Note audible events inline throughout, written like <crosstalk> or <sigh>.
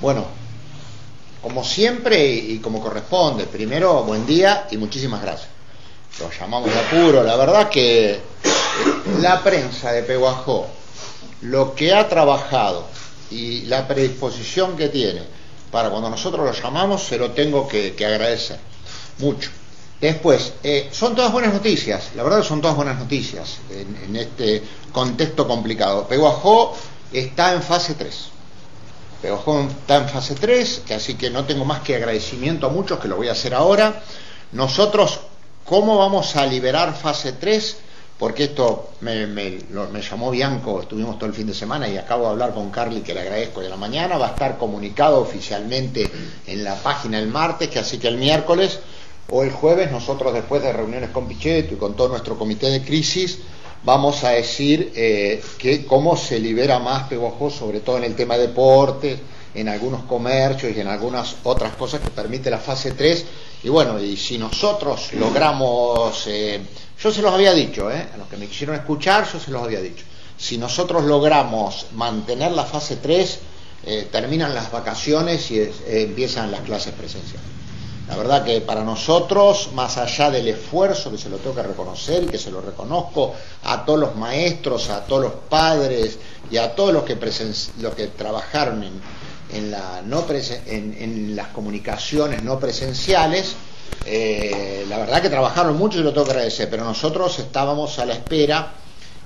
Bueno, como siempre y como corresponde, primero buen día y muchísimas gracias. Lo llamamos de apuro, la verdad que la prensa de Peguajó, lo que ha trabajado y la predisposición que tiene para cuando nosotros lo llamamos, se lo tengo que, agradecer mucho. Después, eh, son todas buenas noticias, la verdad son todas buenas noticias en, en este contexto complicado. Peguajó está en fase 3 Peojón está en fase 3, que así que no tengo más que agradecimiento a muchos, que lo voy a hacer ahora. Nosotros, ¿cómo vamos a liberar fase 3? Porque esto me, llamó Bianco, estuvimos todo el fin de semana y acabo de hablar con Carly, que le agradezco de la mañana, va a estar comunicado oficialmente en la página el martes, que así que el miércoles o el jueves, nosotros después de reuniones con Pichetto y con todo nuestro comité de crisis, vamos a decir eh, que cómo se libera más Peguajó, sobre todo en el tema de deportes, en algunos comercios y en algunas otras cosas que permite la fase 3. Y bueno, y si nosotros logramos, eh, yo se los había dicho, eh, a los que me quisieron escuchar, yo se los había dicho, si nosotros logramos mantener la fase 3, terminan las vacaciones y empiezan las clases presenciales. La verdad que para nosotros, más allá del esfuerzo que se lo tengo que reconocer y que se lo reconozco a todos los maestros, a todos los padres y a todos los que, que trabajaron en, la no en, las comunicaciones no presenciales, eh, la verdad que trabajaron mucho y lo tengo que agradecer, pero nosotros estábamos a la espera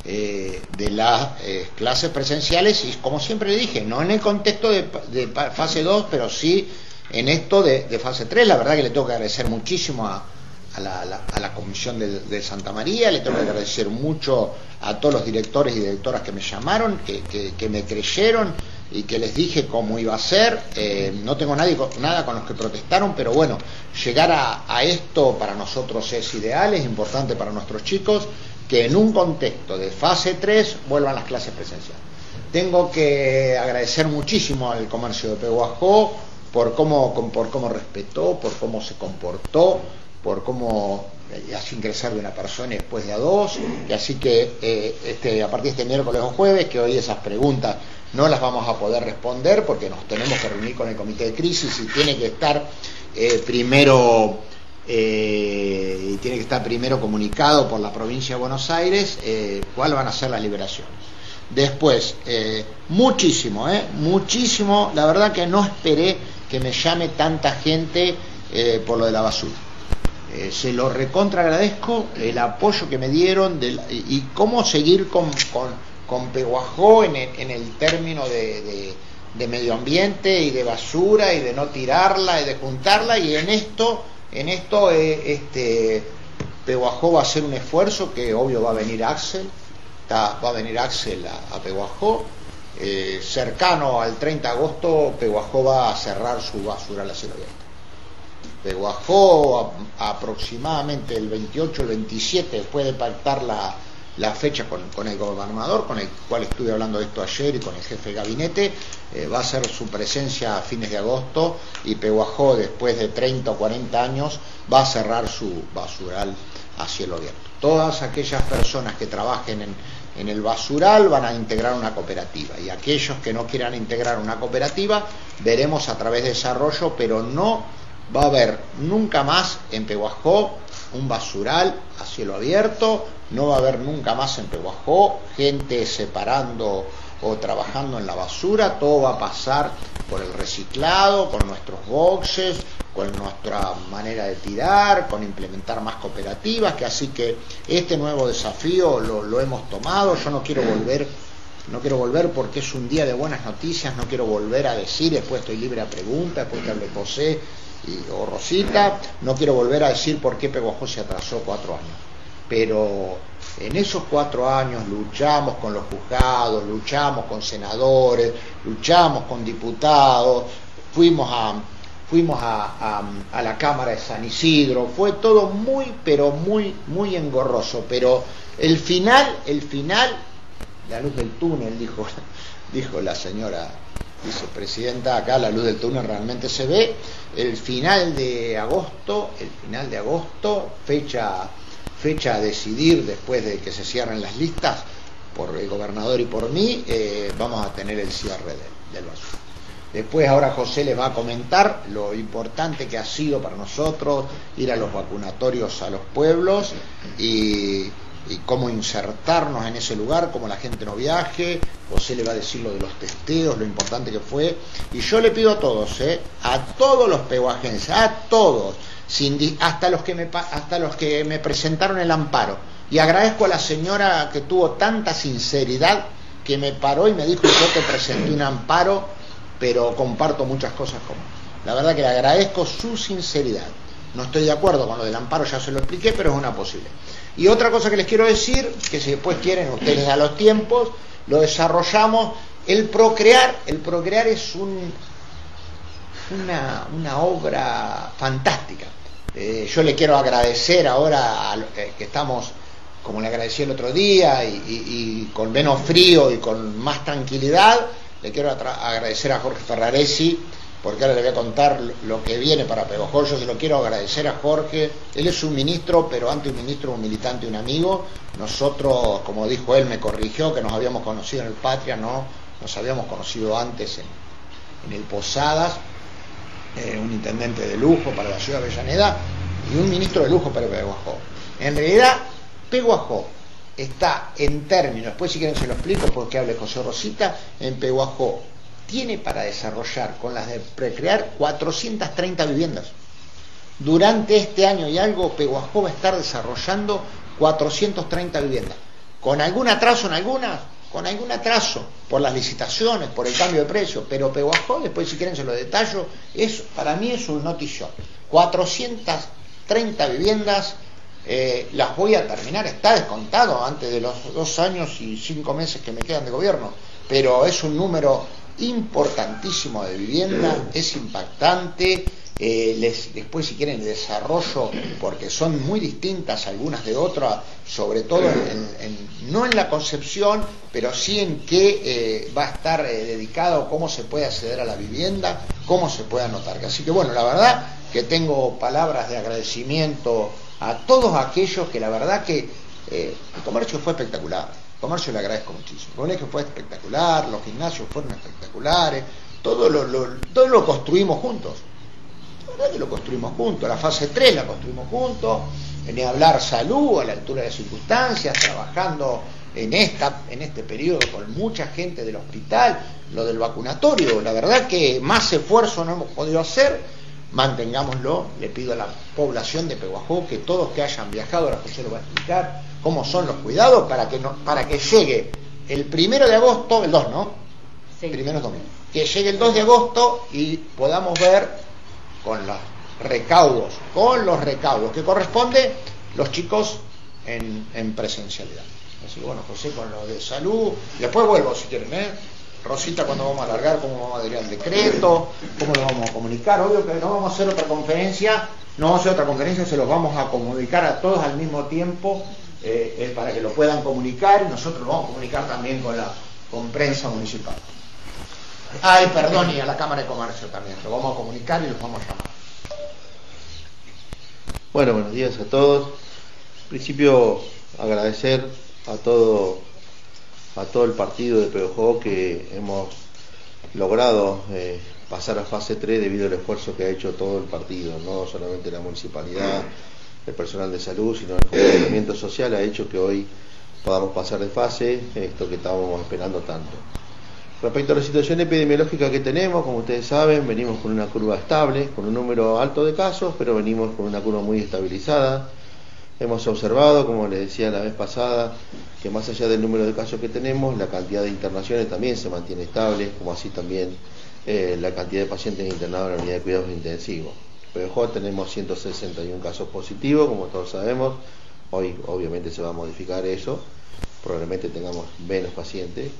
eh, de las eh, clases presenciales y como siempre dije, no en el contexto de, de fase 2, pero sí en esto de, fase 3. La verdad que le tengo que agradecer muchísimo a, la, Comisión de, Santa María, le tengo que agradecer mucho a todos los directores y directoras que me llamaron, que, me creyeron y que les dije cómo iba a ser. Eh, no tengo nada con los que protestaron, pero bueno, llegar a, a esto para nosotros es ideal, es importante para nuestros chicos, que en un contexto de fase 3 vuelvan las clases presenciales. Tengo que agradecer muchísimo al comercio de Pehuajó, por cómo, por cómo respetó, por cómo se comportó, por cómo eh, hace ingresar de una persona después de a dos, y así que eh, este, a partir de este miércoles o jueves, que hoy esas preguntas no las vamos a poder responder porque nos tenemos que reunir con el comité de crisis y tiene que estar eh, primero y tiene que estar primero comunicado por la provincia de Buenos Aires cuáles van a ser las liberaciones. Después, muchísimo, muchísimo, la verdad que no esperé que me llame tanta gente eh, por lo de la basura. Eh, se lo recontra agradezco el apoyo que me dieron y cómo seguir con, con, Peguajó en el, término de, medio ambiente y de basura y de no tirarla y de juntarla y en esto, en esto eh, este, Peguajó va a hacer un esfuerzo que obvio va a venir Axel, va a venir Axel a, a Peguajó eh, cercano al 30 de agosto, Peguajó va a cerrar su basura a cielo abierto. Peguajó aproximadamente el 28 el 27, después de pactar la, fecha con, el gobernador, con el cual estuve hablando de esto ayer y con el jefe de gabinete, eh, va a ser su presencia a fines de agosto y Peguajó después de 30 o 40 años va a cerrar su basural a cielo abierto. Todas aquellas personas que trabajen en, en el basural van a integrar una cooperativa. Y aquellos que no quieran integrar una cooperativa veremos a través de desarrollo, pero no va a haber nunca más en Peguajó un basural a cielo abierto, no va a haber nunca más en Peguajó gente separando o trabajando en la basura, todo va a pasar por el reciclado, con nuestros boxes, con nuestra manera de tirar, con implementar más cooperativas, que así que este nuevo desafío lo, hemos tomado, yo no quiero volver, no quiero volver porque es un día de buenas noticias, no quiero volver a decir, después estoy libre a preguntas, después que hable José y, o Rosita, no quiero volver a decir por qué Peguajó se atrasó cuatro años, pero en esos cuatro años luchamos con los juzgados, luchamos con senadores, luchamos con diputados, fuimos a, fuimos a, la Cámara de San Isidro, fue todo muy, pero muy, muy engorroso, pero el final, el final, la luz del túnel, dijo, <laughs> dijo la señora vicepresidenta, acá la luz del túnel realmente se ve, el final de agosto, el final de agosto, fecha fecha a decidir después de que se cierren las listas por el gobernador y por mí, eh, vamos a tener el cierre del, del Después ahora José les va a comentar lo importante que ha sido para nosotros ir a los vacunatorios a los pueblos y, cómo insertarnos en ese lugar, cómo la gente no viaje. José le va a decir lo de los testeos, lo importante que fue. Y yo le pido a todos, ¿eh? a todos los peguajenses, a todos, hasta, los que me, hasta los que me presentaron el amparo. Y agradezco a la señora que tuvo tanta sinceridad que me paró y me dijo, yo te presenté un amparo pero comparto muchas cosas con. La verdad que le agradezco su sinceridad. No estoy de acuerdo con lo del amparo, ya se lo expliqué, pero es una posible. Y otra cosa que les quiero decir, que si después quieren ustedes a los tiempos, lo desarrollamos. El procrear, el procrear es un, una, obra fantástica. Eh, yo le quiero agradecer ahora a que estamos, como le agradecí el otro día, y, con menos frío y con más tranquilidad, le quiero agradecer a Jorge Ferraresi, porque ahora le voy a contar lo que viene para Pegojol. Yo se lo quiero agradecer a Jorge. Él es un ministro, pero antes un ministro, un militante, un amigo. Nosotros, como dijo él, me corrigió que nos habíamos conocido en el Patria, no, nos habíamos conocido antes en, el Posadas, eh, un intendente de lujo para la ciudad de Avellaneda y un ministro de lujo para Peguajó. En realidad, Peguajó está en términos, después si quieren se lo explico porque hable José Rosita, en Pehuajó tiene para desarrollar con las de precrear 430 viviendas. Durante este año y algo, Pehuajó va a estar desarrollando 430 viviendas. Con algún atraso en algunas, con algún atraso por las licitaciones, por el cambio de precio, pero Pehuajó, después si quieren se lo detallo, es, para mí es un notición. 430 viviendas eh, las voy a terminar, está descontado antes de los dos años y cinco meses que me quedan de gobierno, pero es un número importantísimo de vivienda, es impactante, eh, después si quieren desarrollo, porque son muy distintas algunas de otras, sobre todo no en la concepción, pero sí en qué eh, va a estar dedicado, cómo se puede acceder a la vivienda, cómo se puede anotar. Así que bueno, la verdad que tengo palabras de agradecimiento a todos aquellos que la verdad que eh, el comercio fue espectacular. El comercio le agradezco muchísimo. El colegio fue espectacular, los gimnasios fueron espectaculares, todo todo lo construimos juntos. Lo construimos juntos. La fase 3 la construimos juntos. A hablar salud a la altura de las circunstancias, trabajando en, esta, en este periodo con mucha gente del hospital, lo del vacunatorio. La verdad que más esfuerzo no hemos podido hacer mantengámoslo. Le pido a la población de Peguajó que todos que hayan viajado, ahora José lo va a explicar cómo son los cuidados para que, no, para que llegue el primero de agosto, el 2, ¿no? Sí. Primero domingo. Que llegue el 2 de agosto y podamos ver con los recaudos, con los recaudos que corresponde los chicos en, en presencialidad. Así que bueno, José con lo de salud, después vuelvo si quieren, ¿eh? Rosita cuando vamos a alargar, cómo vamos a adherir al decreto, cómo lo vamos a comunicar. Obvio que no vamos a hacer otra conferencia, no vamos a hacer otra conferencia, se los vamos a comunicar a todos al mismo tiempo eh, eh, para que lo puedan comunicar y nosotros lo vamos a comunicar también con la con prensa municipal. Ay, perdón, y a la Cámara de Comercio también, lo vamos a comunicar y los vamos a llamar. Bueno, buenos días a todos. En principio, agradecer a todo a todo el partido de Peojó que hemos logrado eh, pasar a fase 3 debido al esfuerzo que ha hecho todo el partido, no solamente la municipalidad, el personal de salud, sino el movimiento social ha hecho que hoy podamos pasar de fase, esto que estábamos esperando tanto. Respecto a la situación epidemiológica que tenemos, como ustedes saben, venimos con una curva estable, con un número alto de casos, pero venimos con una curva muy estabilizada Hemos observado, como les decía la vez pasada, que más allá del número de casos que tenemos, la cantidad de internaciones también se mantiene estable, como así también eh, la cantidad de pacientes internados en la unidad de cuidados intensivos. Pero tenemos 161 casos positivos, como todos sabemos. Hoy obviamente se va a modificar eso, probablemente tengamos menos pacientes.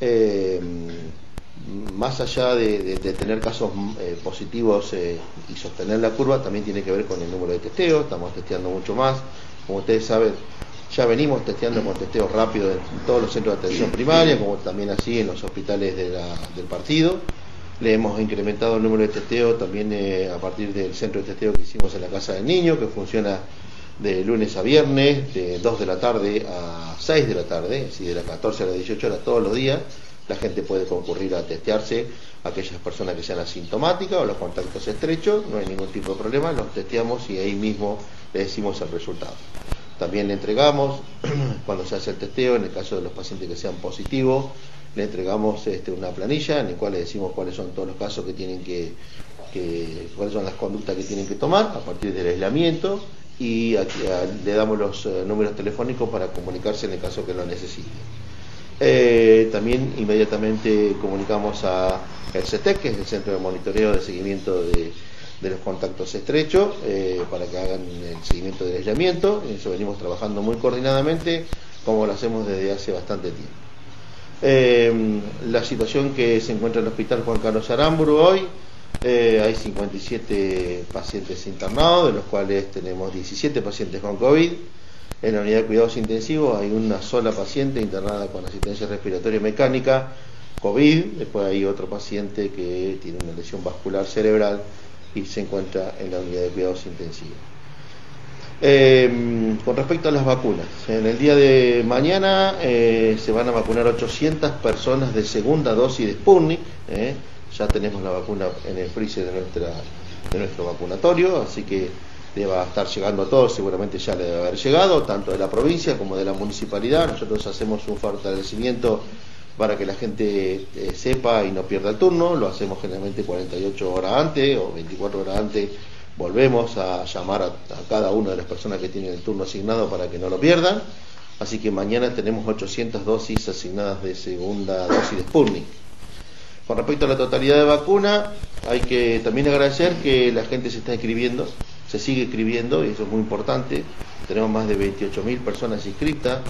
Eh, más allá de, tener casos eh, positivos eh, y sostener la curva, también tiene que ver con el número de testeos, estamos testeando mucho más. Como ustedes saben, ya venimos testeando con testeos rápidos en todos los centros de atención primaria, como también así en los hospitales del partido. Le hemos incrementado el número de testeos también eh, a partir del centro de testeo que hicimos en la Casa del Niño, que funciona de lunes a viernes, de 2 de la tarde a 6 de la tarde, es de las 14 a las 18 horas todos los días la gente puede concurrir a testearse, aquellas personas que sean asintomáticas o los contactos estrechos, no hay ningún tipo de problema, los testeamos y ahí mismo le decimos el resultado. También le entregamos, <clears throat> cuando se hace el testeo, en el caso de los pacientes que sean positivos, le entregamos este, una planilla en la cual le decimos cuáles son todos los casos que tienen que, cuáles son las conductas que tienen que tomar a partir del aislamiento y le damos los eh, números telefónicos para comunicarse en el caso que lo necesite. Eh, también inmediatamente comunicamos a el CETEC, que es el Centro de Monitoreo de Seguimiento de, los Contactos Estrechos, eh, para que hagan el seguimiento del aislamiento. En eso venimos trabajando muy coordinadamente, como lo hacemos desde hace bastante tiempo. Eh, la situación que se encuentra en el Hospital Juan Carlos Aramburu hoy, hay 57 pacientes internados, de los cuales tenemos 17 pacientes con COVID. En la unidad de cuidados intensivos hay una sola paciente internada con asistencia respiratoria mecánica, COVID, después hay otro paciente que tiene una lesión vascular cerebral y se encuentra en la unidad de cuidados intensivos. Em, con respecto a las vacunas, en el día de mañana eh, se van a vacunar 800 personas de segunda dosis de Sputnik. Ya tenemos la vacuna en el freezer de, nuestra, de nuestro vacunatorio, así que a estar llegando a todos, seguramente ya le debe haber llegado, tanto de la provincia como de la municipalidad. Nosotros hacemos un fortalecimiento para que la gente eh, sepa y no pierda el turno, lo hacemos generalmente 48 horas antes o 24 horas antes, volvemos a llamar a, cada una de las personas que tienen el turno asignado para que no lo pierdan. Así que mañana tenemos 800 dosis asignadas de segunda dosis de Sputnik. Con respecto a la totalidad de vacuna, hay que también agradecer que la gente se está inscribiendo se sigue escribiendo y eso es muy importante. Tenemos más de 28.000 personas inscritas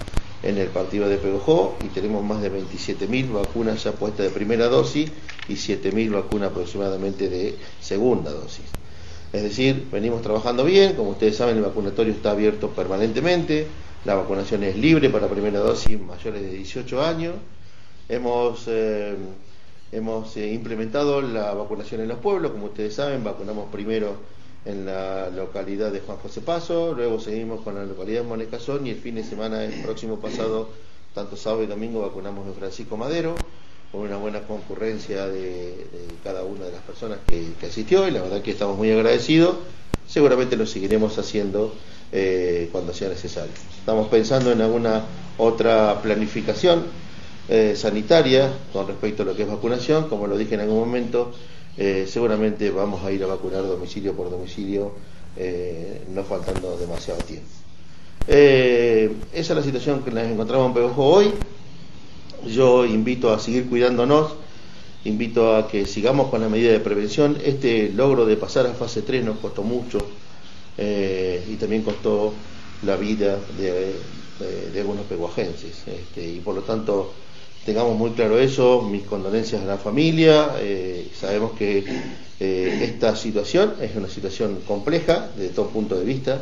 en el partido de Pegojó y tenemos más de 27.000 vacunas ya puestas de primera dosis y 7.000 vacunas aproximadamente de segunda dosis. Es decir, venimos trabajando bien, como ustedes saben el vacunatorio está abierto permanentemente, la vacunación es libre para primera dosis mayores de 18 años, hemos, eh, hemos eh, implementado la vacunación en los pueblos, como ustedes saben, vacunamos primero en la localidad de Juan José Paso, luego seguimos con la localidad de Monecazón y el fin de semana, el próximo pasado, tanto sábado y domingo, vacunamos en Francisco Madero, con una buena concurrencia de, cada una de las personas que, asistió y la verdad que estamos muy agradecidos. Seguramente lo seguiremos haciendo eh, cuando sea necesario. Estamos pensando en alguna otra planificación eh, sanitaria con respecto a lo que es vacunación, como lo dije en algún momento eh, seguramente vamos a ir a vacunar domicilio por domicilio, eh, no faltando demasiado tiempo. Esa es la situación que nos encontramos en Pegojo hoy. Yo invito a seguir cuidándonos, invito a que sigamos con la medida de prevención. Este logro de pasar a fase 3 nos costó mucho y también costó la vida de, algunos peguajenses. Este, y por lo tanto, tengamos muy claro eso, mis condolencias a la familia, eh, sabemos que eh, esta situación es una situación compleja desde todo punto de vista,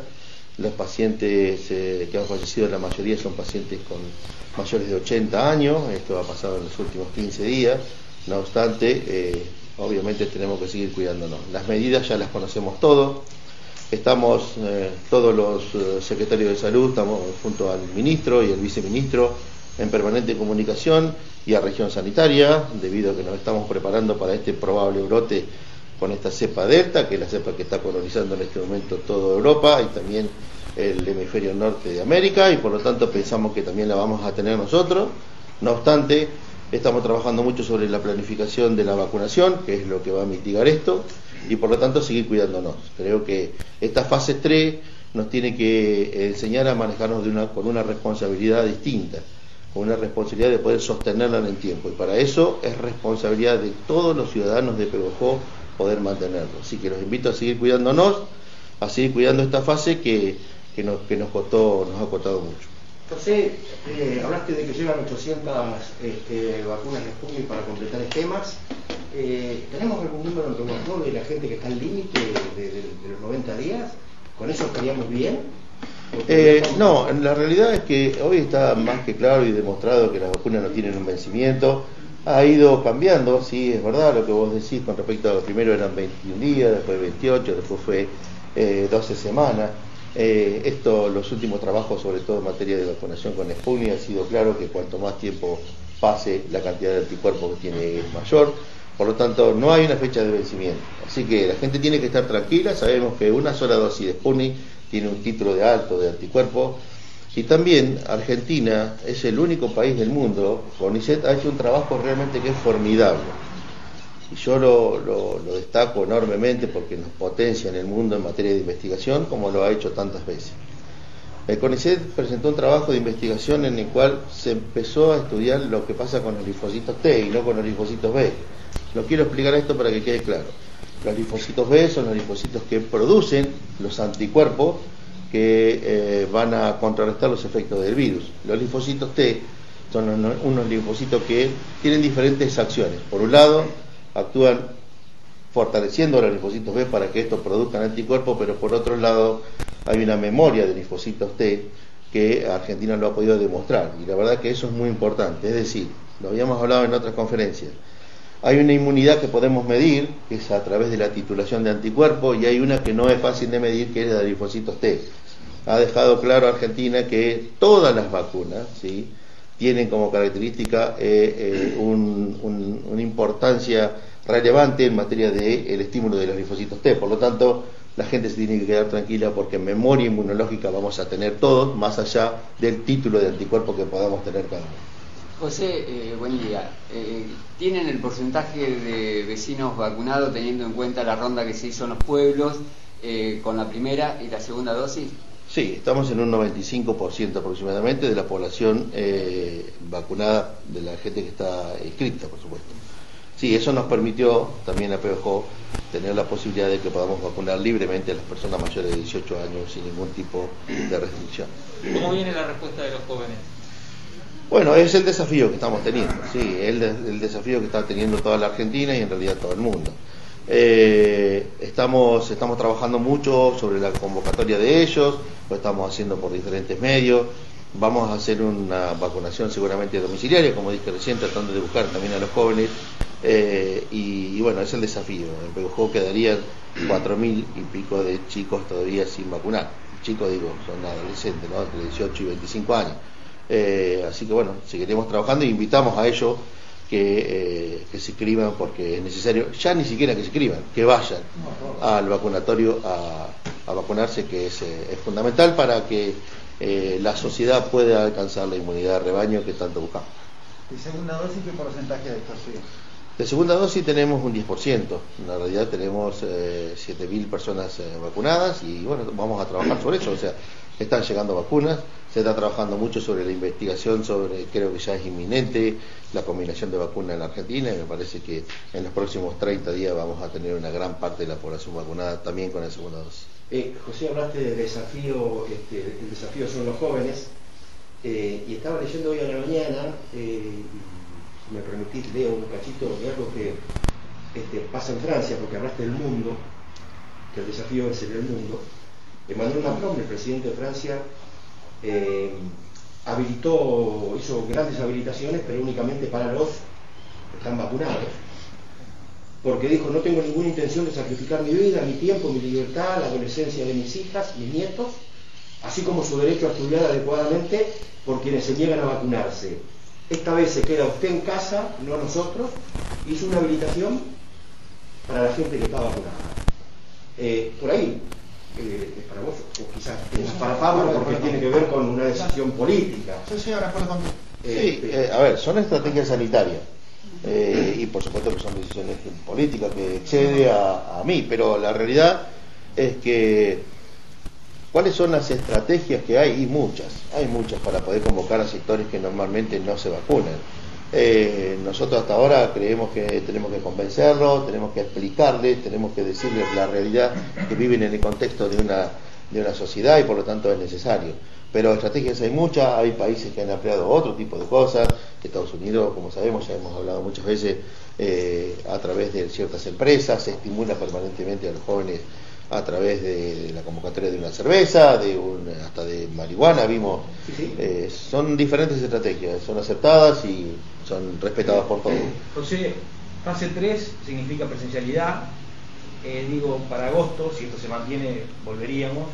los pacientes eh, que han fallecido, la mayoría son pacientes con mayores de 80 años, esto ha pasado en los últimos 15 días, no obstante, obviamente tenemos que seguir cuidándonos. Las medidas ya las conocemos todos, estamos todos los secretarios de salud, estamos junto al ministro y el viceministro, en permanente comunicación y a región sanitaria, debido a que nos estamos preparando para este probable brote con esta cepa delta, que es la cepa que está colonizando en este momento toda Europa y también el hemisferio norte de América, y por lo tanto pensamos que también la vamos a tener nosotros. No obstante, estamos trabajando mucho sobre la planificación de la vacunación, que es lo que va a mitigar esto, y por lo tanto seguir cuidándonos. Creo que esta fase 3 nos tiene que enseñar a manejarnos con una responsabilidad distinta una responsabilidad de poder sostenerla en el tiempo. Y para eso es responsabilidad de todos los ciudadanos de Pebojó poder mantenerlo. Así que los invito a seguir cuidándonos, a seguir cuidando esta fase que, que, nos, que nos, costó, nos ha costado mucho. José, eh, hablaste de que llevan 800 este, vacunas de Sputnik para completar esquemas. Eh, ¿Tenemos algún número en de la gente que está al límite de los 90 días? ¿Con eso estaríamos bien? Eh, no, la realidad es que hoy está más que claro y demostrado que las vacunas no tienen un vencimiento. Ha ido cambiando, sí, es verdad lo que vos decís con respecto a lo primero eran 21 días, después 28, después fue 12 eh, semanas. Eh, esto, los últimos trabajos, sobre todo en materia de vacunación con Sputnik, ha sido claro que cuanto más tiempo pase, la cantidad de anticuerpos que tiene es mayor. Por lo tanto, no hay una fecha de vencimiento. Así que la gente tiene que estar tranquila. Sabemos que una sola dosis de Sputnik tiene un título de alto de anticuerpos. Y también Argentina es el único país del mundo, CONICET ha hecho un trabajo realmente que es formidable. Y yo lo, lo, destaco enormemente porque nos potencia en el mundo en materia de investigación, como lo ha hecho tantas veces. El CONICET presentó un trabajo de investigación en el cual se empezó a estudiar lo que pasa con los linfocitos T y no con los linfocitos B. Lo quiero explicar esto para que quede claro. Los linfocitos B son los linfocitos que producen los anticuerpos que eh, van a contrarrestar los efectos del virus. Los linfocitos T son unos linfocitos que tienen diferentes acciones. Por un lado, actúan fortaleciendo a los linfocitos B para que estos produzcan anticuerpos, pero por otro lado hay una memoria de linfocitos T que Argentina lo ha podido demostrar. Y la verdad que eso es muy importante. Es decir, lo habíamos hablado en otras conferencias. Hay una inmunidad que podemos medir, que es a través de la titulación de anticuerpos, y hay una que no es fácil de medir, que es la de linfocitos T. Ha dejado claro Argentina que todas las vacunas ¿sí? tienen como característica eh, eh, una importancia relevante en materia del estímulo de los linfocitos T. Por lo tanto, la gente se tiene que quedar tranquila porque memoria inmunológica vamos a tener todos, más allá del título de anticuerpo que podamos tener cada uno. José, eh, buen día. Eh, ¿Tienen el porcentaje de vecinos vacunados teniendo en cuenta la ronda que se hizo en los pueblos eh, con la primera y la segunda dosis? Sí, estamos en un 95% aproximadamente de la población vacunada, de la gente que está inscrita, por supuesto. Sí, eso nos permitió también a PBJ tener la posibilidad de que podamos vacunar libremente a las personas mayores de 18 años sin ningún tipo de restricción. ¿Cómo viene la respuesta de los jóvenes? Bueno, es el desafío que estamos teniendo, sí, el, desafío que está teniendo toda la Argentina y en realidad todo el mundo. Eh, estamos, estamos trabajando mucho sobre la convocatoria de ellos, lo estamos haciendo por diferentes medios. Vamos a hacer una vacunación seguramente domiciliaria, como dije recién, tratando de buscar también a los jóvenes. Eh, y, bueno, es el desafío. En Peguajó quedarían cuatro mil y pico de chicos todavía sin vacunar. Chicos, digo, son adolescentes, ¿no? Entre 18 y 25 años. Eh, así que bueno, seguiremos trabajando e invitamos a ellos que, eh, se inscriban porque es necesario, ya ni siquiera que se inscriban, que vayan al vacunatorio a, vacunarse, que es, eh, es, fundamental para que la sociedad pueda alcanzar la inmunidad de rebaño que tanto buscamos. ¿Y segunda dosis qué porcentaje de estos de segunda dosis tenemos un 10%, en realidad tenemos eh, 7.000 personas vacunadas y bueno, vamos a trabajar sobre eso, o sea, están llegando vacunas, se está trabajando mucho sobre la investigación, sobre, creo que ya es inminente, la combinación de vacunas en la Argentina y me parece que en los próximos 30 días vamos a tener una gran parte de la población vacunada también con la segunda dosis. Eh, José, hablaste del desafío, este, el desafío son los jóvenes, eh, y estaba leyendo hoy a la mañana, eh, me permitís, leo un cachito de algo que este, pasa en Francia, porque hablaste del mundo, que el desafío es el mundo. Emmanuel Macron, el presidente de Francia, eh, habilitó, hizo grandes habilitaciones, pero únicamente para los que están vacunados, porque dijo, no tengo ninguna intención de sacrificar mi vida, mi tiempo, mi libertad, la adolescencia de mis hijas, mis nietos, así como su derecho a estudiar adecuadamente por quienes se niegan a vacunarse. Esta vez se queda usted en casa, no nosotros, hizo una habilitación para la gente que está vacunada. Eh, por ahí, eh, es para vos, o quizás es para Pablo porque tiene que ver con una decisión política. Sí, sí, ahora con... Sí, eh, a ver, son estrategias sanitarias. Eh, y por supuesto que son decisiones políticas que excede a, a, mí, pero la realidad es que cuáles son las estrategias que hay, y muchas, hay muchas para poder convocar a sectores que normalmente no se vacunan. Eh, nosotros hasta ahora creemos que tenemos que convencerlos, tenemos que explicarles, tenemos que decirles la realidad que viven en el contexto de una, de una sociedad y por lo tanto es necesario. Pero estrategias hay muchas, hay países que han empleado otro tipo de cosas, Estados Unidos, como sabemos, ya hemos hablado muchas veces, eh, a través de ciertas empresas, se estimula permanentemente a los jóvenes a través de, la convocatoria de una cerveza, de un, hasta de marihuana, vimos, eh, son diferentes estrategias, son aceptadas y son respetadas por todos. José, fase 3 significa presencialidad, eh, digo, para agosto, si esto se mantiene, volveríamos.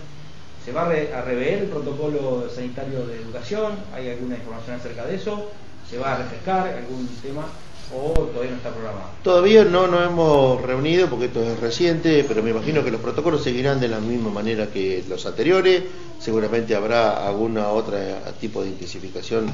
¿Se va a, rever el protocolo sanitario de educación? ¿Hay alguna información acerca de eso? ¿Se va a refrescar algún tema o todavía no está programado? Todavía no nos hemos reunido porque esto es reciente, pero me imagino que los protocolos seguirán de la misma manera que los anteriores. Seguramente habrá alguna otra tipo de intensificación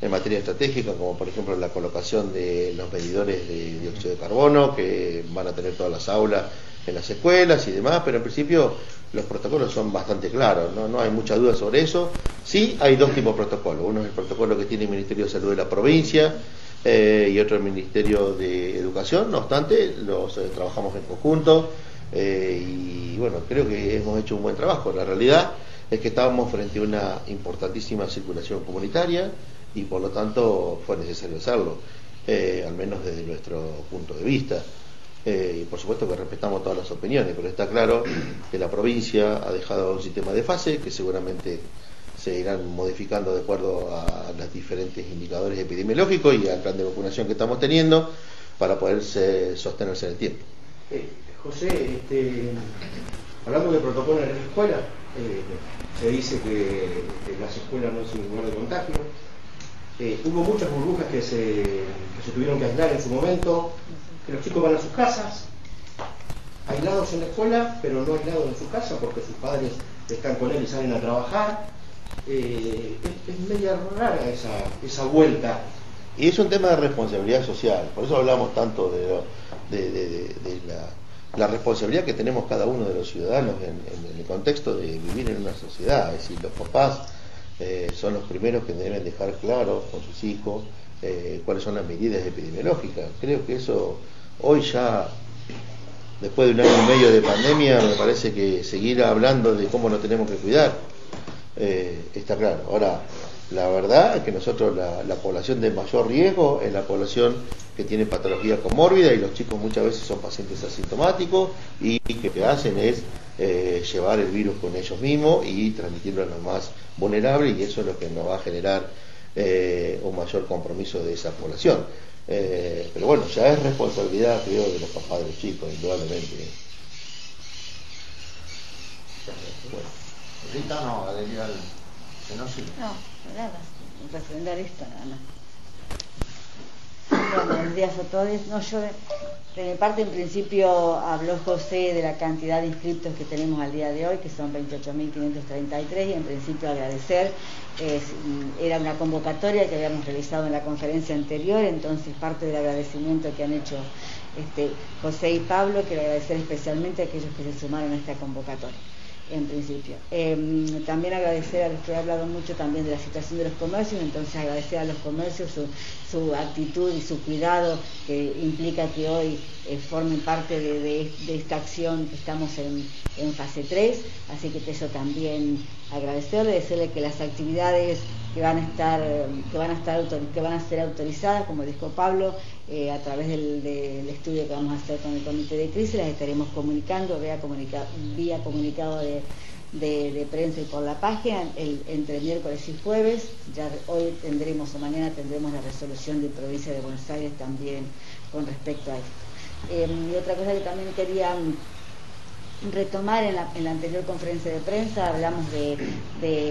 en materia estratégica, como por ejemplo la colocación de los medidores de dióxido de carbono que van a tener todas las aulas en las escuelas y demás, pero en principio los protocolos son bastante claros, no, no hay mucha duda sobre eso. Sí, hay dos tipos de protocolos. Uno es el protocolo que tiene el Ministerio de Salud de la provincia eh, y otro el Ministerio de Educación. No obstante, los eh, trabajamos en conjunto eh, y bueno, creo que hemos hecho un buen trabajo. La realidad es que estábamos frente a una importantísima circulación comunitaria y por lo tanto fue necesario hacerlo, al menos desde nuestro punto de vista. Eh, y por supuesto que respetamos todas las opiniones, pero está claro que la provincia ha dejado un sistema de fase que seguramente se irán modificando de acuerdo a los diferentes indicadores epidemiológicos y al plan de vacunación que estamos teniendo para poder sostenerse en el tiempo. Eh, José, este, hablando de protocolo en la escuela, eh, se dice que, las escuelas no es un lugar de contagio. hubo muchas burbujas que se, que se tuvieron que aislar en su momento, que los chicos van a sus casas, aislados en la escuela, pero no aislados en su casa porque sus padres están con él y salen a trabajar. Eh, es, media rara esa, esa vuelta. Y es un tema de responsabilidad social, por eso hablamos tanto de, la, responsabilidad que tenemos cada uno de los ciudadanos en, el contexto de vivir en una sociedad. Es decir, los papás eh, son los primeros que deben dejar claro con sus hijos eh, cuáles son las medidas epidemiológicas. Creo que eso Hoy ya, después de un año y medio de pandemia, me parece que seguir hablando de cómo nos tenemos que cuidar eh, está claro. Ahora, la verdad es que nosotros, la, población de mayor riesgo es la población que tiene patología comórbida y los chicos muchas veces son pacientes asintomáticos y, que lo que hacen es eh, llevar el virus con ellos mismos y transmitirlo a los más vulnerables y eso es lo que nos va a generar eh, un mayor compromiso de esa población. Pero bueno, ya es responsabilidad, creo, de los papás de los chicos, indudablemente. Bueno. Rita no, adherir al... No, nada, refrendar esto, nada más. buenos días a todos. No, yo de mi parte, en principio, habló José de la cantidad de inscriptos que tenemos al día de hoy, que son 28.533, y en principio agradecer. Era una convocatoria que habíamos realizado en la conferencia anterior, entonces parte del agradecimiento que han hecho este, José y Pablo, quiero agradecer especialmente a aquellos que se sumaron a esta convocatoria en principio. Em, también agradecer a los que he hablado mucho también de la situación de los comercios, entonces agradecer a los comercios su, su actitud y su cuidado que implica que hoy eh, formen parte de, esta acción que estamos en, fase 3, así que eso también agradecerle, decirle que las actividades que van a estar, que van a estar que van a ser autorizadas, como dijo Pablo, eh, a través del, estudio que vamos a hacer con el comité de crisis, las estaremos comunicando vía, vía comunicado de, prensa y por la página entre miércoles y jueves. Ya hoy tendremos o mañana tendremos la resolución de provincia de Buenos Aires también con respecto a esto. Eh, y otra cosa que también quería retomar en la, anterior conferencia de prensa, hablamos de,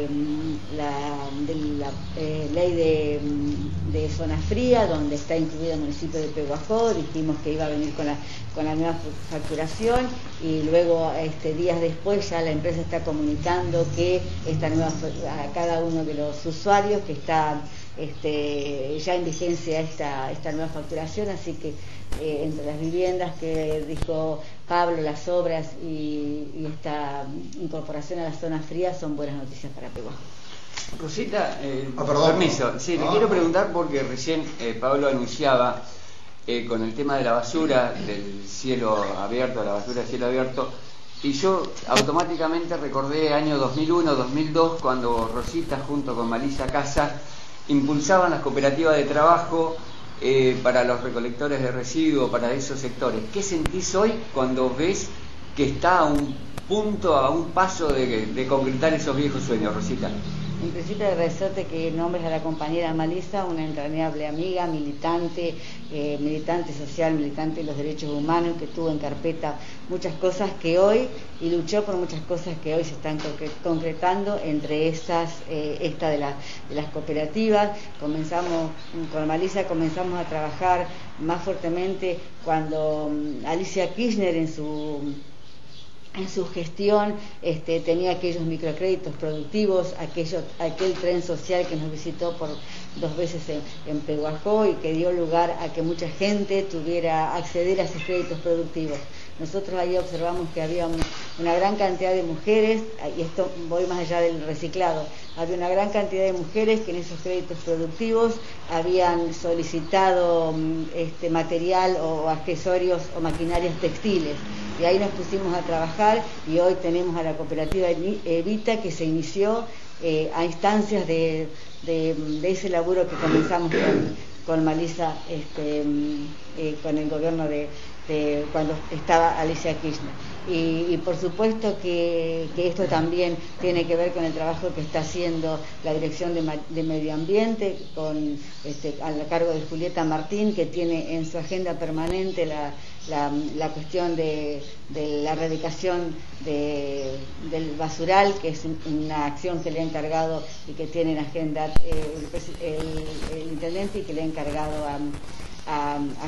mm, la, eh, ley mm, de, zona fría, donde está incluido el municipio de Peguajó, dijimos que iba a venir con la, con la nueva facturación y luego este, días después ya la empresa está comunicando que esta nueva a cada uno de los usuarios que está este, ya en vigencia esta, esta nueva facturación, así que eh, entre las viviendas que dijo Pablo, las obras y, esta incorporación a la zona fría son buenas noticias para Perú. Rosita, eh, ah, permiso, sí, le ah. quiero preguntar porque recién eh, Pablo anunciaba con el tema de la basura, del cielo abierto, la basura del cielo abierto, y yo automáticamente recordé año 2001, 2002, cuando Rosita junto con Malisa Casa impulsaban las cooperativas de trabajo eh, para los recolectores de residuos, para esos sectores. ¿Qué sentís hoy cuando ves que está a un punto, a un paso de, concretar esos viejos sueños, Rosita? En principio agradecerte que nombres a la compañera Malisa, una entrañable amiga, militante, eh, militante social, militante de los derechos humanos, que tuvo en carpeta muchas cosas que hoy, y luchó por muchas cosas que hoy se están concretando, entre esas, eh, esta de, de las cooperativas. Comenzamos, con Malisa comenzamos a trabajar más fuertemente cuando mm, Alicia Kirchner en su en su gestión este, tenía aquellos microcréditos productivos, aquel tren social que nos visitó por dos veces en, en, y que dio lugar a que mucha gente tuviera acceder a esos créditos productivos. Nosotros ahí observamos que había una gran cantidad de mujeres, y esto voy más allá del reciclado, había una gran cantidad de mujeres que en esos créditos productivos habían solicitado mm, este, material o accesorios o maquinarias textiles y ahí nos pusimos a trabajar y hoy tenemos a la cooperativa Evita que se inició eh, a instancias de, ese laburo que comenzamos con, Malisa, este, mm, eh, con el gobierno de, cuando estaba Alicia Kirchner. Y, por supuesto que, esto también tiene que ver con el trabajo que está haciendo la Dirección de, Medio Ambiente, con, este, a cargo de Julieta Martín, que tiene en su agenda permanente la, la, cuestión de, la erradicación del basural, que es una acción que le ha encargado y que tiene en agenda eh, el, intendente y que le ha encargado a,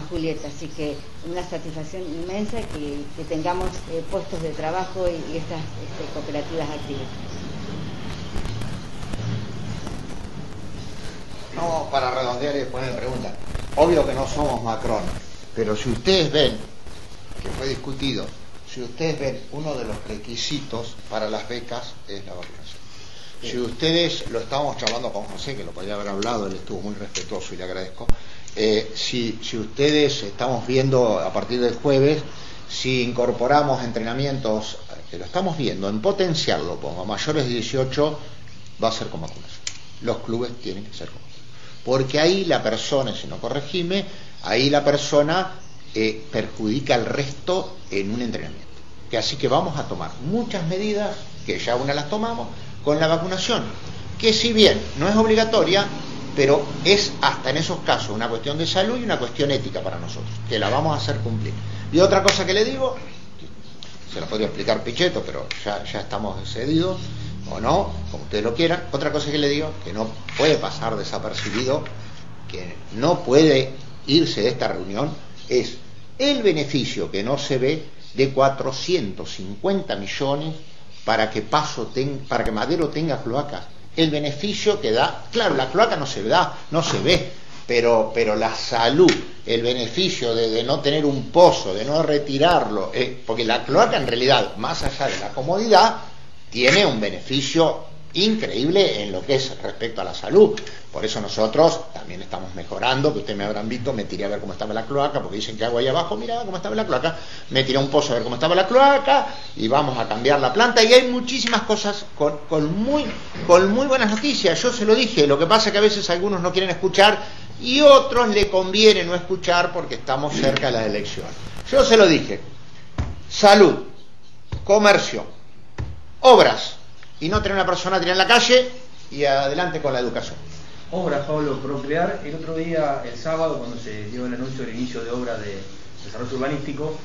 Julieta. Así que una satisfacción inmensa que, tengamos eh, puestos de trabajo y, estas este, cooperativas activas. No, para redondear y poner pregunta. Obvio que no somos Macron, pero si ustedes ven que fue discutido, si ustedes ven, uno de los requisitos para las becas es la vacunación. Si ustedes, lo estábamos charlando con José, que lo podía haber hablado, él estuvo muy respetuoso y le agradezco, eh, si, ustedes estamos viendo a partir del jueves, si incorporamos entrenamientos, que lo estamos viendo, en potenciarlo, pongo, mayores de 18, va a ser con vacunación. Los clubes tienen que ser con vacunación. Porque ahí la persona, si no corregime, ahí la persona eh, perjudica al resto en un entrenamiento. Así que vamos a tomar muchas medidas, que ya una las tomamos, con la vacunación, que si bien no es obligatoria, pero es hasta en esos casos una cuestión de salud y una cuestión ética para nosotros, que la vamos a hacer cumplir. Y otra cosa que le digo, se la podría explicar Pichetto, pero ya, ya estamos excedidos, o no, como ustedes lo quieran. Otra cosa que le digo, que no puede pasar desapercibido, que no puede irse de esta reunión, es el beneficio que no se ve de 450 millones para que Paso para que Madero tenga cloacas. El beneficio que da, claro, la cloaca no se da, no se ve, pero, pero la salud, el beneficio de, no tener un pozo, de no retirarlo, eh, porque la cloaca en realidad, más allá de la comodidad, tiene un beneficio increíble en lo que es respecto a la salud. Por eso nosotros también estamos mejorando, que ustedes me habrán visto, me tiré a ver cómo estaba la cloaca, porque dicen que hago ahí abajo, mira cómo estaba la cloaca, me tiré un pozo a ver cómo estaba la cloaca y vamos a cambiar la planta y hay muchísimas cosas con, muy, con muy buenas noticias. Yo se lo dije, lo que pasa es que a veces algunos no quieren escuchar y otros le conviene no escuchar porque estamos cerca de las elecciones. Yo se lo dije, salud, comercio, obras, y no tener una persona tirada en la calle y adelante con la educación. Obras, Pablo, Procrear, el otro día, el sábado, cuando se dio el anuncio del inicio de obra de desarrollo urbanístico,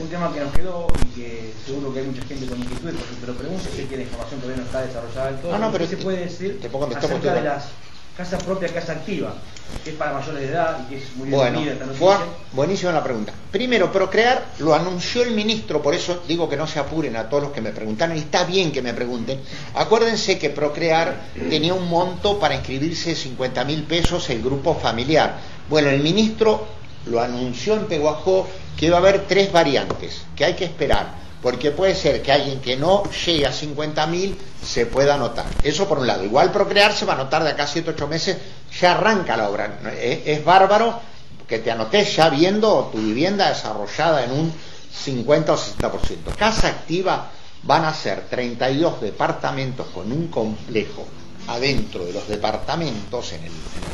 un tema que nos quedó y que seguro que hay mucha gente con inquietud, porque te lo pregunto, sé que la información todavía no está desarrollada del todo. No, no, pero ¿Qué se puede decir te acerca de las casa propia, casa activa, que es para mayores de edad y que es muy bueno, Juan, buenísima la pregunta. Primero, Procrear lo anunció el ministro, por eso digo que no se apuren a todos los que me preguntaron, y está bien que me pregunten. Acuérdense que Procrear tenía un monto para inscribirse 50 mil pesos el grupo familiar. Bueno, el ministro lo anunció en Peguajó que va a haber tres variantes, que hay que esperar porque puede ser que alguien que no llegue a 50.000 se pueda anotar. Eso por un lado. Igual procrear se va a anotar de acá a 7, 8 meses, ya arranca la obra. Es, bárbaro que te anotes ya viendo tu vivienda desarrollada en un 50 o 60%. Casa activa van a ser 32 departamentos con un complejo adentro de los departamentos, en el,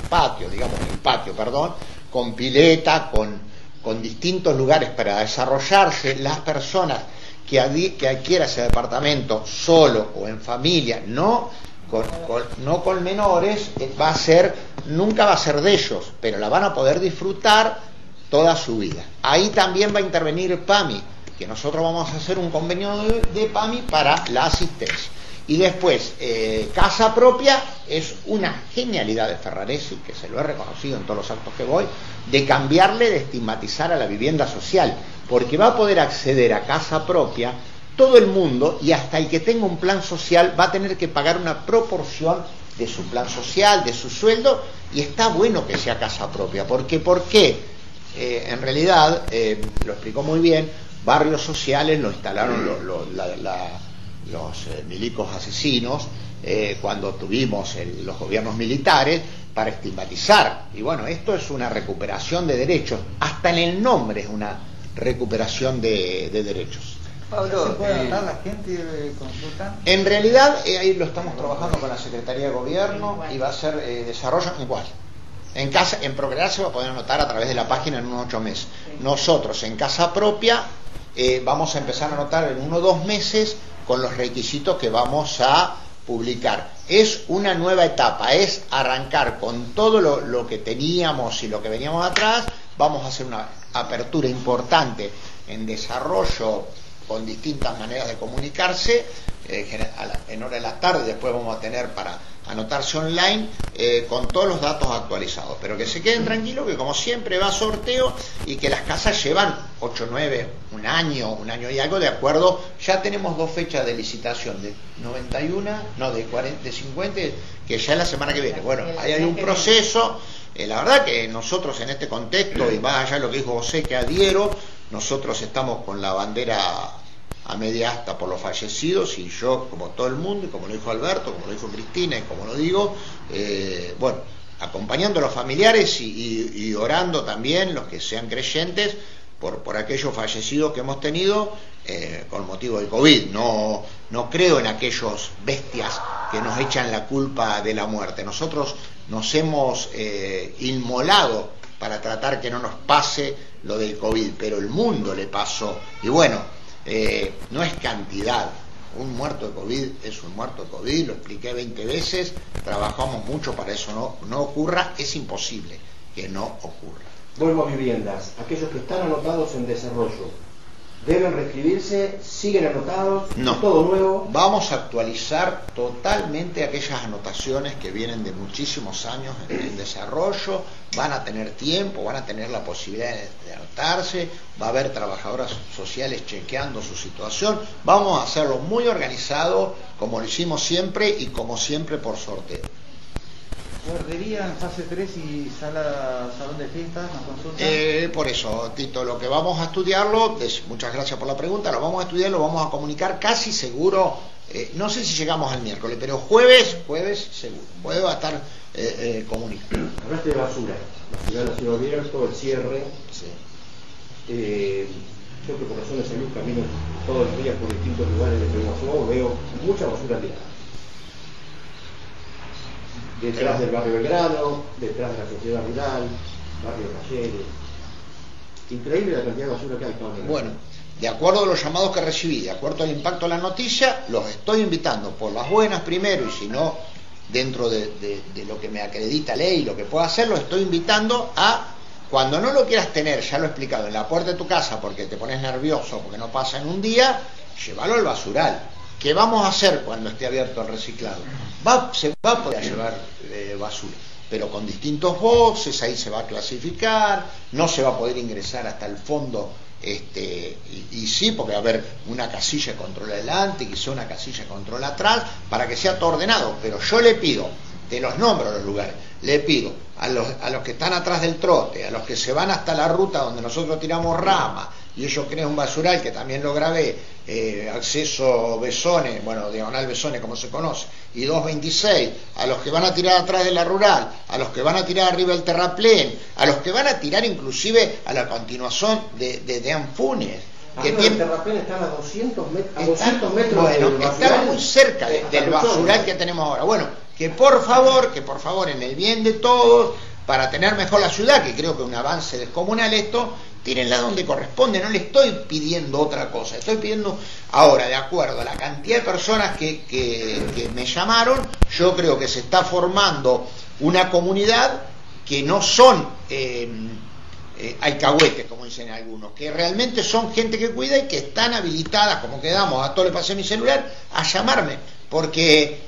patio, digamos, en el patio, perdón, con pileta, con, con distintos lugares para desarrollarse. Las personas que, adquiera ese departamento solo o en familia, no no con menores, eh, va a ser, nunca va a ser de ellos, pero la van a poder disfrutar toda su vida. Ahí también va a intervenir PAMI, que nosotros vamos a hacer un convenio de, PAMI para la asistencia. Y después, eh, casa propia es una genialidad de Ferraresi, que se lo he reconocido en todos los actos que voy, de cambiarle, de estigmatizar a la vivienda social, porque va a poder acceder a casa propia todo el mundo y hasta el que tenga un plan social va a tener que pagar una proporción de su plan social, de su sueldo, y está bueno que sea casa propia, porque ¿por qué? Eh, en realidad, eh, lo explicó muy bien, barrios sociales lo instalaron los eh, milicos asesinos cuando tuvimos los gobiernos militares para estigmatizar. Y bueno, esto es una recuperación de derechos, hasta en el nombre es una recuperación de derechos. Pablo, ¿Se puede anotar la gente eh, consulta? En realidad, eh, ahí lo estamos trabajando con la Secretaría de Gobierno y va a ser eh, desarrollo igual. En casa, en Procrear se va a poder anotar a través de la página en unos ocho meses. Nosotros en casa propia vamos a empezar a anotar en uno o dos meses con los requisitos que vamos a publicar. Es una nueva etapa, es arrancar con todo lo, lo que teníamos y lo que veníamos atrás. Vamos a hacer una apertura importante en desarrollo con distintas maneras de comunicarse. Eh, en hora de la tarde después vamos a tener para anotarse online eh, con todos los datos actualizados. Pero que se queden tranquilos que como siempre va sorteo y que las casas llevan 8, 9, un año, un año y algo de acuerdo. Ya tenemos dos fechas de licitación, de 91, no, de, 40, de 50, que ya es la semana que viene. Bueno, ahí hay un proceso. Eh, la verdad que nosotros en este contexto, y más allá de lo que dijo José, que adhiero, nosotros estamos con la bandera a media asta por los fallecidos y yo, como todo el mundo, y como lo dijo Alberto, como lo dijo Cristina y como lo digo, eh, bueno, acompañando a los familiares y, orando también, los que sean creyentes, por, por aquellos fallecidos que hemos tenido eh, con motivo del COVID. No, no creo en aquellos bestias que nos echan la culpa de la muerte. Nosotros nos hemos eh, inmolado para tratar que no nos pase lo del COVID, pero el mundo le pasó. Y bueno, eh, no es cantidad. Un muerto de COVID es un muerto de COVID, lo expliqué 20 veces, trabajamos mucho para eso no, no ocurra, es imposible que no ocurra. Vuelvo a viviendas, aquellos que están anotados en desarrollo, deben reescribirse, siguen anotados, no. todo nuevo. Vamos a actualizar totalmente aquellas anotaciones que vienen de muchísimos años en, desarrollo, van a tener tiempo, van a tener la posibilidad de, anotarse, va a haber trabajadoras sociales chequeando su situación, vamos a hacerlo muy organizado, como lo hicimos siempre y como siempre por sorteo. Guardería en fase 3 y sala, salón de fiestas, eh, por eso, Tito, lo que vamos a estudiarlo, muchas gracias por la pregunta, lo vamos a estudiar, lo vamos a comunicar casi seguro, eh, no sé si llegamos al miércoles, pero jueves, jueves seguro, jueves va a estar eh, eh comunicado. Hablaste de basura, la ciudad ha sido abierto, el cierre. Sí. yo que por razones de salud camino todos los días por distintos lugares de Peguazú, veo mucha basura tirada detrás del barrio Belgrano, detrás de la sociedad rural, barrio Talleres. Increíble la cantidad de basura que hay. Bueno, de acuerdo a los llamados que recibí, de acuerdo al impacto de la noticia, los estoy invitando por las buenas primero y si no, dentro de, lo que me acredita ley y lo que pueda hacer, los estoy invitando a, cuando no lo quieras tener, ya lo he explicado, en la puerta de tu casa porque te pones nervioso, porque no pasa en un día, llévalo al basural ¿Qué vamos a hacer cuando esté abierto el reciclado? Se va a poder llevar eh, basura, pero con distintos boxes, ahí se va a clasificar, no se va a poder ingresar hasta el fondo, este, y, sí, porque va a haber una casilla de control adelante, quizá una casilla de control atrás, para que sea todo ordenado, pero yo le pido, te los nombro los lugares, le pido a los, a los que están atrás del trote, a los que se van hasta la ruta donde nosotros tiramos rama, y ellos creen un basural que también lo grabé, eh, acceso Besone, bueno, diagonal Besone como se conoce, y 226, a los que van a tirar atrás de la rural, a los que van a tirar arriba del terraplén, a los que van a tirar inclusive a la continuación de, de, Anfunes. Que el terraplén está a 200, metros bueno, está muy cerca del basural que tenemos ahora. Bueno, que por favor, que por favor, en el bien de todos, para tener mejor la ciudad, que creo que es un avance descomunal esto, tírenla donde corresponde, no le estoy pidiendo otra cosa, estoy pidiendo ahora, de acuerdo a la cantidad de personas que, me llamaron, yo creo que se está formando una comunidad que no son eh, eh, alcahuetes, como dicen algunos, que realmente son gente que cuida y que están habilitadas, como quedamos, a todo le pasé mi celular, a llamarme, porque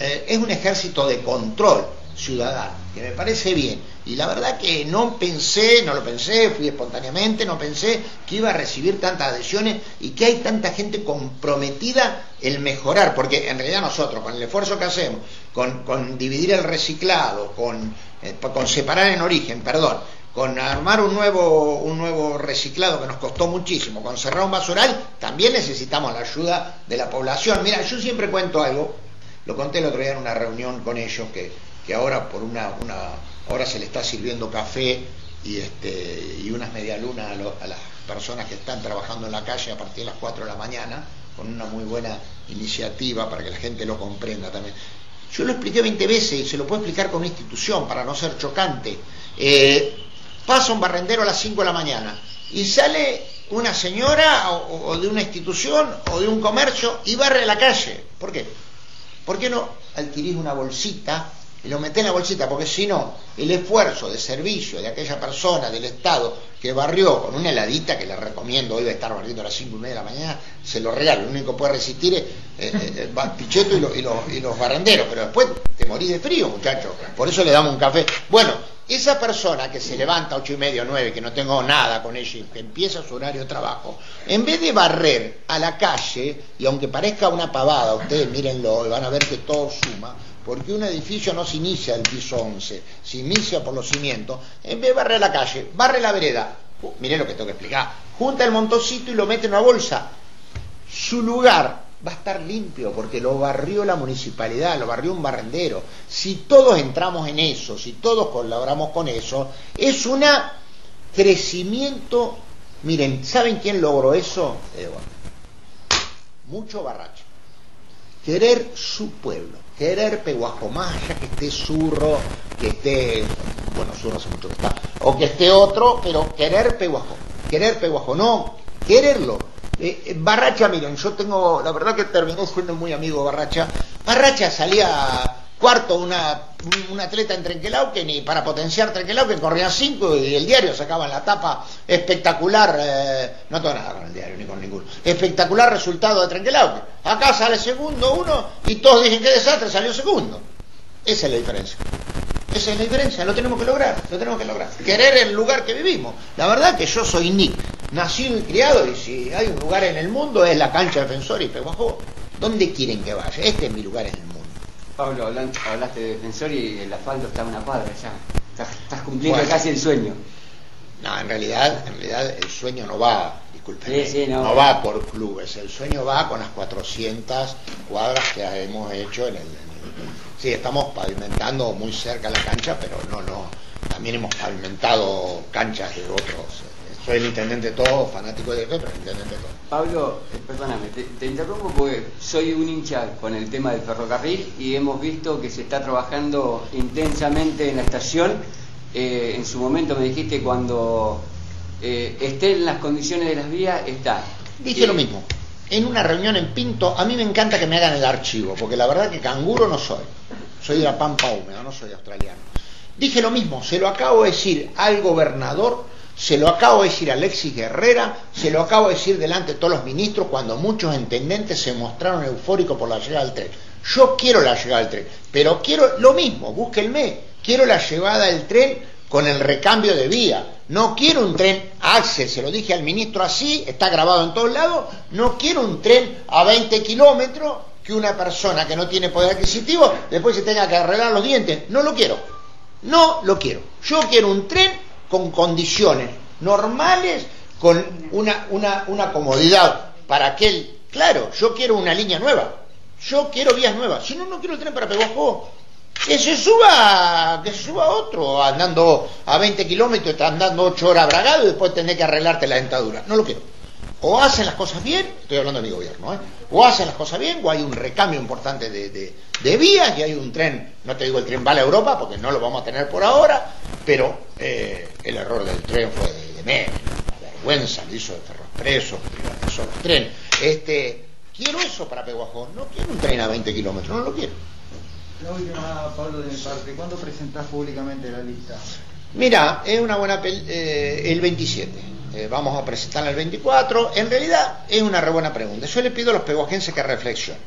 eh, es un ejército de control ciudadano, que me parece bien. Y la verdad que no pensé, no lo pensé, fui espontáneamente, no pensé que iba a recibir tantas adhesiones y que hay tanta gente comprometida en mejorar, porque en realidad nosotros, con el esfuerzo que hacemos, con, con dividir el reciclado, con eh, con separar en origen, perdón, con armar un nuevo, un nuevo reciclado que nos costó muchísimo, con cerrar un basural, también necesitamos la ayuda de la población. Mira, yo siempre cuento algo, lo conté el otro día en una reunión con ellos, que, que ahora por una, una, ahora se le está sirviendo café y este y unas medialunas a, a las personas que están trabajando en la calle a partir de las 4 de la mañana, con una muy buena iniciativa para que la gente lo comprenda también. Yo lo expliqué 20 veces y se lo puedo explicar con una institución para no ser chocante. Eh, pasa un barrendero a las 5 de la mañana y sale una señora o, de una institución o de un comercio y barre la calle. ¿Por qué? ¿Por qué no adquirís una bolsita y lo metés en la bolsita? Porque si no, el esfuerzo de servicio de aquella persona del Estado que barrió con una heladita que le recomiendo, hoy va a estar barriendo a las 5 y media de la mañana, se lo regalo, lo único que puede resistir es eh, eh, el Picheto y, y, los barrenderos, pero después te morís de frío, muchachos, por eso le damos un café. Bueno, esa persona que se levanta a ocho y media o nueve, que no tengo nada con ella y que empieza su horario de trabajo, en vez de barrer a la calle, y aunque parezca una pavada, ustedes mírenlo y van a ver que todo suma, porque un edificio no se inicia del piso 11, se inicia por los cimientos, en vez de barrer la calle, barre la vereda, uh, lo que tengo que explicar, junta el montoncito y lo mete en una bolsa, su lugar va a estar limpio porque lo barrió la municipalidad, lo barrió un barrendero. Si todos entramos en eso, si todos colaboramos con eso, es un crecimiento. Miren, ¿saben quién logró eso? mucho barracho. Querer su pueblo querer Peguajo más allá que esté Zurro, que esté, bueno, Zurro hace mucho que está, o que esté otro, pero querer Peguajo, querer Peguajo, no, quererlo. Eh, eh, Barracha, miren, yo tengo, la verdad que terminó siendo muy amigo Barracha. Barracha salía cuarto una, un atleta en Trenquelauquen ni para potenciar Trenquelauquen corría cinco y el diario sacaba en la tapa espectacular, eh, no tengo nada con el diario ni con ninguno, espectacular resultado de Trenquelauquen. Acá sale segundo uno y todos dicen que desastre, salió segundo. Esa es la diferencia. Esa es la diferencia, lo tenemos que lograr, lo tenemos que lograr. Querer el lugar que vivimos. La verdad que yo soy Nick, nacido y criado, y si hay un lugar en el mundo es la cancha defensor y Peguajó. ¿Dónde quieren que vaya? Este es mi lugar en el mundo. Pablo, hablaste de defensor y el asfalto está una cuadra ya. Estás, cumpliendo casi el sueño. No, en realidad, en realidad el sueño no va, disculpen, no. va por clubes, el sueño va con las 400 cuadras que hemos hecho en el, Sí, estamos pavimentando muy cerca la cancha, pero no, no, también hemos pavimentado canchas de otros soy el intendente todo, fanático de pero el intendente todo. Pablo, eh, perdóname, te, interrumpo porque soy un hincha con el tema del ferrocarril y hemos visto que se está trabajando intensamente en la estación. Eh, en su momento me dijiste cuando eh, esté en las condiciones de las vías, está. Dije lo mismo. En una reunión en Pinto, a mí me encanta que me hagan el archivo, porque la verdad que canguro no soy. Soy de la pampa húmeda, no soy australiano. Dije lo mismo, se lo acabo de decir al gobernador se lo acabo de decir a Alexis Guerrera, se lo acabo de decir delante de todos los ministros cuando muchos intendentes se mostraron eufóricos por la llegada del tren. Yo quiero la llegada del tren, pero quiero lo mismo, búsquenme, quiero la llegada del tren con el recambio de vía. No quiero un tren Axel, se lo dije al ministro así, está grabado en todos lados, no quiero un tren a 20 kilómetros que una persona que no tiene poder adquisitivo después se tenga que arreglar los dientes. No lo quiero, no lo quiero. Yo quiero un tren con condiciones normales, con una, una, una comodidad para aquel. Claro, yo quiero una línea nueva, yo quiero vías nuevas, si no, no quiero el tren para Peguajó. Que se suba, que se suba otro andando a 20 kilómetros, andando 8 horas bragado y después tener que arreglarte la dentadura. No lo quiero. O hacen las cosas bien, estoy hablando de mi gobierno, ¿eh? o hacen las cosas bien, o hay un recambio importante de, de, vías, y hay un tren, no te digo el tren vale a Europa, porque no lo vamos a tener por ahora, pero eh, el error del tren fue de, de vergüenza, le hizo de ferroexpreso, privatizó los trenes. Este, quiero eso para Peguajó, no quiero un tren a 20 kilómetros, no lo quiero. La última, Pablo, de mi parte, ¿cuándo presentás públicamente la lista? Mira, es una buena eh, el 27. Eh, vamos a presentarla el 24. En realidad es una re buena pregunta. Yo le pido a los peguajenses que reflexionen.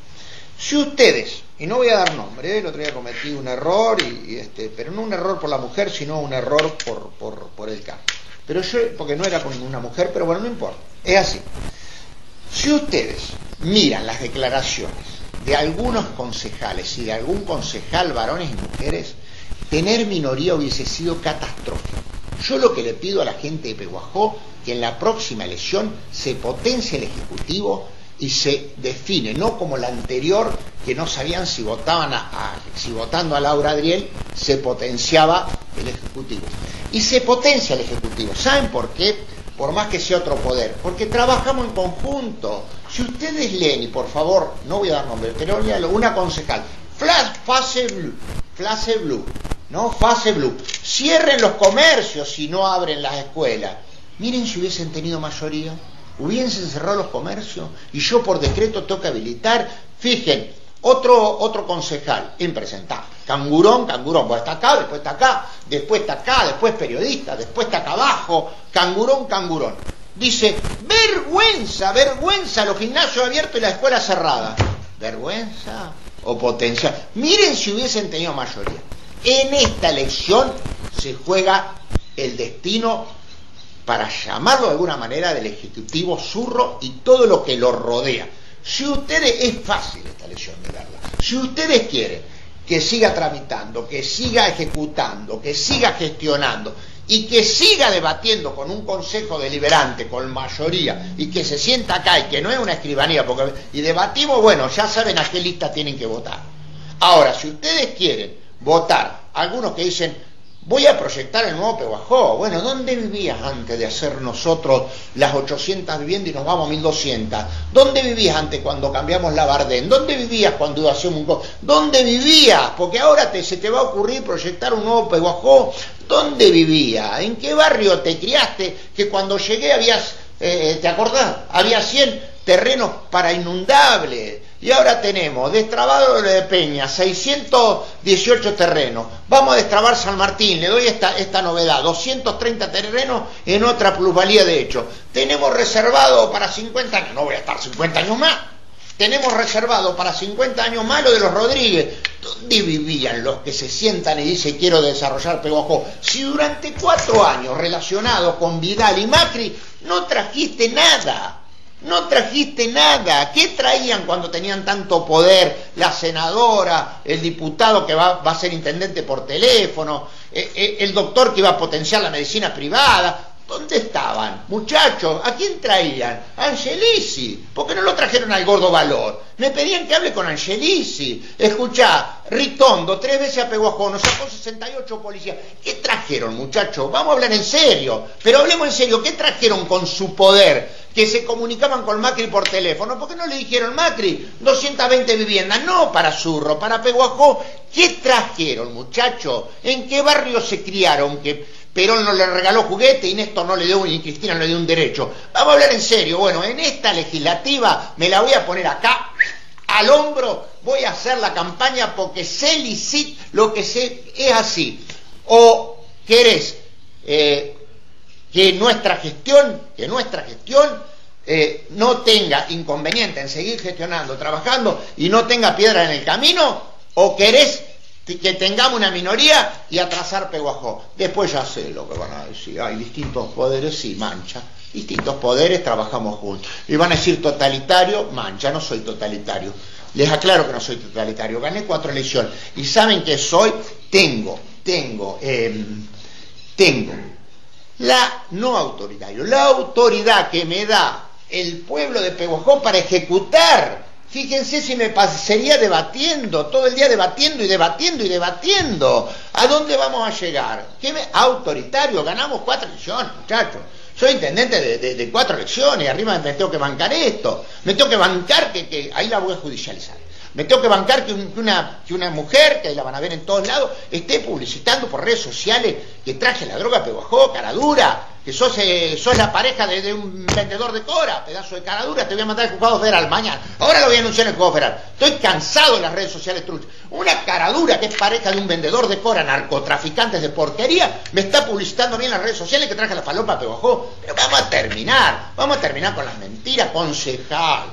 Si ustedes, y no voy a dar nombre, el otro día cometí un error, este, pero no un error por la mujer, sino un error por, por, el campo. Pero yo, porque no era con una mujer, pero bueno, no importa. Es así. Si ustedes miran las declaraciones de algunos concejales y de algún concejal, varones y mujeres, tener minoría hubiese sido catastrófico. Yo lo que le pido a la gente de Peguajó, que en la próxima elección se potencie el Ejecutivo y se define, no como la anterior, que no sabían si votaban a, si votando a Laura Adriel se potenciaba el Ejecutivo. Y se potencia el Ejecutivo. ¿Saben por qué? Por más que sea otro poder. Porque trabajamos en conjunto. Si ustedes leen, y por favor, no voy a dar nombre, pero una concejal, Flash Fase Blue, Fase Blue, ¿no? Fase Blue. Cierren los comercios si no abren las escuelas. Miren si hubiesen tenido mayoría hubiesen cerrado los comercios y yo por decreto que habilitar. Fíjense, otro, otro concejal, impresentable. Cangurón, cangurón, pues está acá, después está acá, después está acá, después periodista, después está acá abajo, cangurón, cangurón. Dice, vergüenza, vergüenza, los gimnasios abiertos y la escuela cerrada. Vergüenza o potencia. Miren si hubiesen tenido mayoría. En esta elección se juega el destino para llamarlo de alguna manera del Ejecutivo zurro y todo lo que lo rodea. Si ustedes, es fácil esta elección de verla, si ustedes quieren que siga tramitando, que siga ejecutando, que siga gestionando y que siga debatiendo con un consejo deliberante, con mayoría, y que se sienta acá y que no es una escribanía, porque y debatimos, bueno, ya saben a qué lista tienen que votar. Ahora, si ustedes quieren votar, algunos que dicen, Voy a proyectar el nuevo Peguajó. Bueno, ¿dónde vivías antes de hacer nosotros las 800 viviendas y nos vamos a 1200? ¿Dónde vivías antes cuando cambiamos la Bardén? ¿Dónde vivías cuando hacíamos un... ¿Dónde vivías? Porque ahora te, se te va a ocurrir proyectar un nuevo Peguajó. ¿Dónde vivías? ¿En qué barrio te criaste? Que cuando llegué habías, eh, ¿te acordás? Había 100 terrenos para inundables y ahora tenemos destrabado de Peña, 618 terrenos. Vamos a destrabar San Martín, le doy esta, esta novedad, 230 terrenos en otra plusvalía de hecho. Tenemos reservado para 50 años, no voy a estar 50 años más. Tenemos reservado para 50 años más lo de los Rodríguez. ¿Dónde vivían los que se sientan y dicen quiero desarrollar Peguajó? Si durante cuatro años relacionados con Vidal y Macri no trajiste nada. No trajiste nada. ¿Qué traían cuando tenían tanto poder? La senadora, el diputado que va, a ser intendente por teléfono, eh, eh, el doctor que iba a potenciar la medicina privada. ¿Dónde estaban? Muchachos, ¿a quién traían? Angelici. ¿Por qué no lo trajeron al gordo valor? Me pedían que hable con Angelici. Escuchá, Ritondo, tres veces a Peguajó, nos sacó 68 policías. ¿Qué trajeron, muchachos? Vamos a hablar en serio. Pero hablemos en serio. ¿Qué trajeron con su poder? Que se comunicaban con Macri por teléfono. ¿Por qué no le dijeron Macri? 220 viviendas. No para Zurro, para Peguajó. ¿Qué trajeron, muchachos? ¿En qué barrio se criaron? Que Perón no le regaló juguete y Néstor no le dio y Cristina no le dio un derecho. Vamos a hablar en serio. Bueno, en esta legislativa me la voy a poner acá al hombro, voy a hacer la campaña porque sé licit lo que sé es así. O querés eh, que nuestra gestión, que nuestra gestión eh, no tenga inconveniente en seguir gestionando, trabajando y no tenga piedra en el camino, o querés que tengamos una minoría y atrasar Peguajó. Después ya sé lo que van a decir, hay distintos poderes, y mancha, distintos poderes, trabajamos juntos. Y van a decir totalitario, mancha, no soy totalitario. Les aclaro que no soy totalitario, gané cuatro elecciones. Y saben que soy, tengo, tengo, em, tengo la no autoritario, la autoridad que me da el pueblo de Peguajó para ejecutar. Fíjense si me pasaría debatiendo, todo el día debatiendo y debatiendo y debatiendo. ¿A dónde vamos a llegar? ¿Qué me... Autoritario, ganamos cuatro elecciones, muchachos. Soy intendente de, cuatro elecciones, arriba me tengo que bancar esto. Me tengo que bancar que, que ahí la voy a judicializar. Me tengo que bancar que, una, mujer, que la van a ver en todos lados, esté publicitando por redes sociales que traje la droga a Peguajó, cara dura. que sos, eh, la pareja de, un vendedor de cora, pedazo de cara dura, te voy a mandar al juzgado federal mañana. Ahora lo voy a anunciar en el juzgado federal. Estoy cansado de las redes sociales truchas. Una cara dura que es pareja de un vendedor de cora, narcotraficantes de porquería, me está publicitando bien en las redes sociales que traje la falopa Pebajó. Pero vamos a terminar, vamos a terminar con las mentiras, concejal.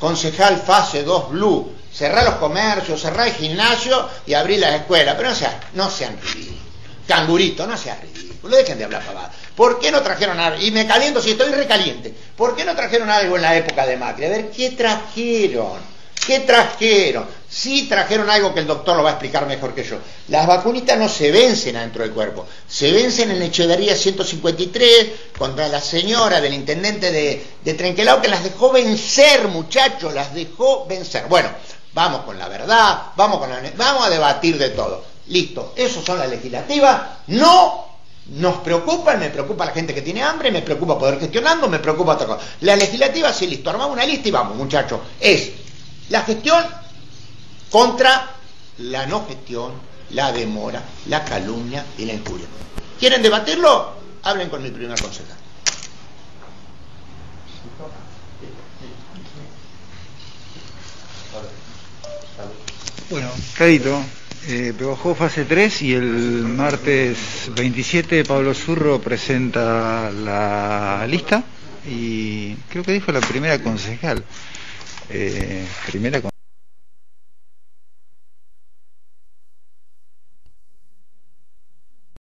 Concejal fase 2 blue. Cerrar los comercios, cerrar el gimnasio y abrir las escuelas. Pero no sean, no sean ridículos. Cangurito, no sean ridículos. Dejen de hablar pavadas. ¿Por qué no trajeron algo? Y me caliento si estoy recaliente. ¿Por qué no trajeron algo en la época de Macri? A ver, ¿qué trajeron? ¿Qué trajeron? Sí trajeron algo que el doctor lo va a explicar mejor que yo. Las vacunitas no se vencen adentro del cuerpo, se vencen en Echeverría 153 contra la señora del intendente de, de Trenquelao que las dejó vencer, muchachos, las dejó vencer. Bueno, vamos con la verdad, vamos, con vamos a debatir de todo. Listo, eso son las legislativas. No nos preocupa, me preocupa la gente que tiene hambre, me preocupa poder gestionando, me preocupa otra cosa. La legislativa, sí, listo, armamos una lista y vamos, muchachos. Es la gestión contra la no gestión, la demora, la calumnia y la injuria. ¿Quieren debatirlo? Hablen con mi primer consejero. Bueno, Cadito, eh, fase 3 y el martes 27 Pablo Zurro presenta la lista y creo que dijo la primera concejal. Eh, primera